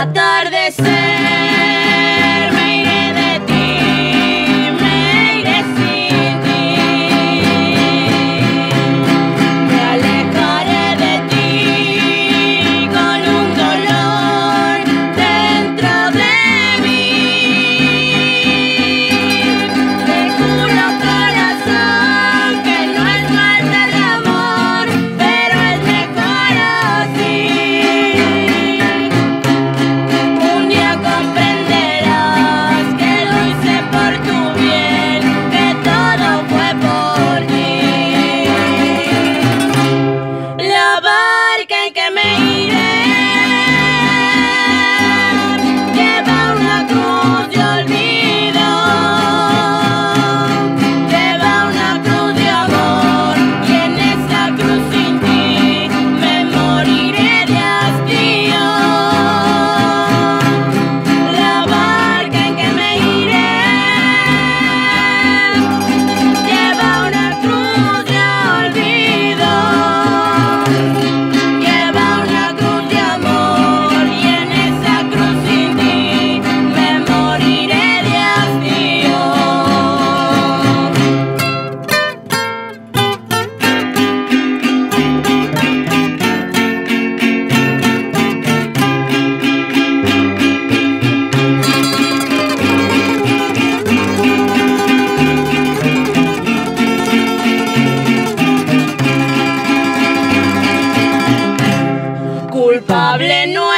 atardecer. culpable no